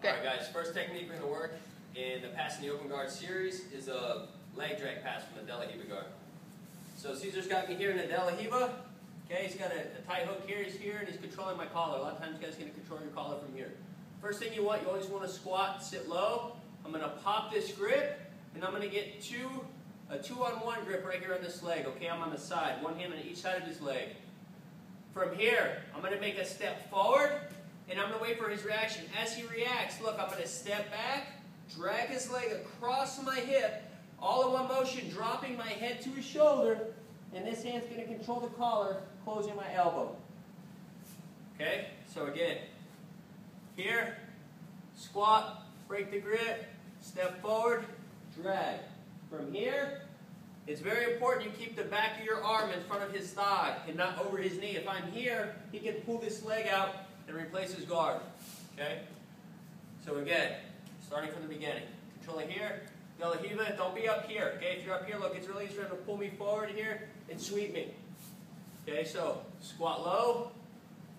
Okay. Alright guys, first technique we're going to work in the Passing the Open Guard series is a leg drag pass from the De La Riva guard. So Caesar's got me here in the De La Okay, he's got a, a tight hook here, he's here, and he's controlling my collar. A lot of times you guys can control your collar from here. First thing you want, you always want to squat, sit low. I'm going to pop this grip, and I'm going to get two, a two-on-one grip right here on this leg. Okay, I'm on the side, one hand on each side of his leg. From here, I'm going to make a step forward, and I'm going to wait for his reaction. As he reacts, look, I'm going to step back, drag his leg across my hip, all in one motion, dropping my head to his shoulder, and this hand's going to control the collar, closing my elbow. Okay, so again, here, squat, break the grip, step forward, drag. From here, it's very important you keep the back of your arm in front of his thigh and not over his knee. If I'm here, he can pull this leg out and replace his guard. Okay? So again, starting from the beginning. Controlling here, De don't be up here. Okay, if you're up here, look, it's really easy to pull me forward here and sweep me. Okay, so squat low,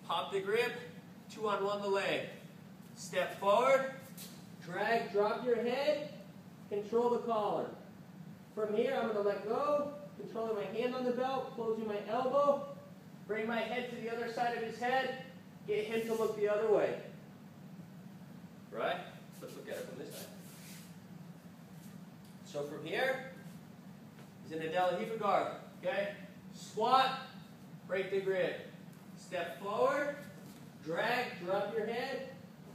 pop the grip, two on one the leg. Step forward, drag, drop your head, control the collar. From here, I'm going to let go, controlling my hand on the belt, closing my elbow, bring my head to the other side of his head, get him to look the other way. Right? Let's look at it from this side. So from here, he's in the De La guard. Okay? Squat, break the grip. Step forward, drag, drop your head,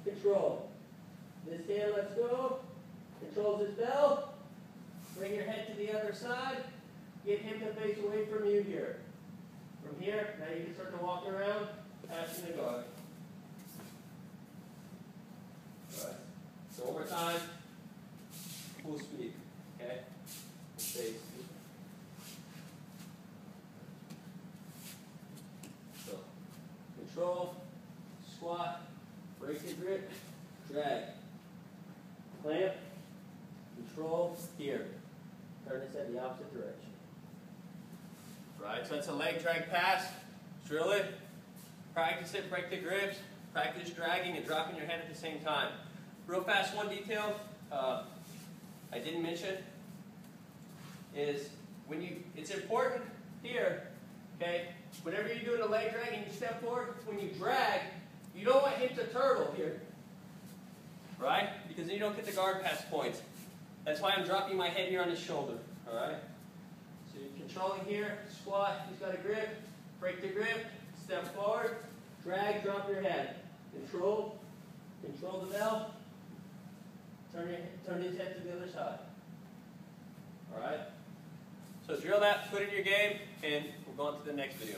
control. This hand lets go, controls his belt, Bring your head to the other side. Get him to face away from you here. From here, now you can start to walk around, passing the guard. Alright. So one more time. Full speed. Okay? Face. So control, squat, break the grip, drag. Clamp, control, here. Turn this in the opposite direction. Right, so it's a leg drag pass. Drill it. Practice it, break the grips. Practice dragging and dropping your head at the same time. Real fast, one detail uh, I didn't mention is when you, it's important here, okay, whenever you're doing a leg drag and you step forward, when you drag, you don't want to turtle here, right? Because then you don't get the guard pass points. That's why I'm dropping my head here on his shoulder. All right? So you're controlling here, squat, he's got a grip, break the grip, step forward, drag, drop your head. Control, control the bell, turn, your, turn his head to the other side. All right? So drill that, put it in your game, and we'll go on to the next video.